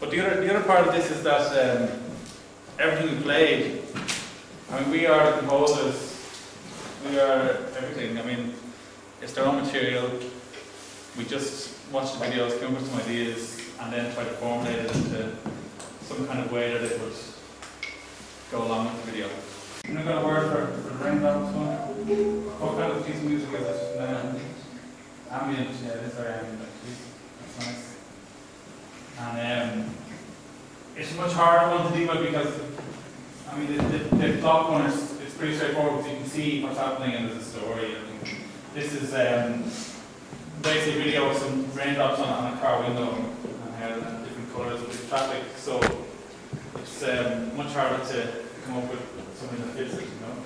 But the other, the other part of this is that um, everything we played, I mean, we are the composers, we are everything. I mean, it's their own material. We just watch the videos, come up with some ideas, and then try to formulate it into some kind of way that it would go along with the video. I've got a word for, for the raindrops one. What kind of piece of music is it? Um, ambient, yeah, it is very ambient. That's nice. And um, it's much harder one to deal with because, I mean, the, the, the plot one is it's pretty straightforward because you can see what's happening and there's a story. And this is um, basically a video of some raindrops on, on a car window and how and different colours with traffic. So it's um, much harder to come up with something that fits it, you know.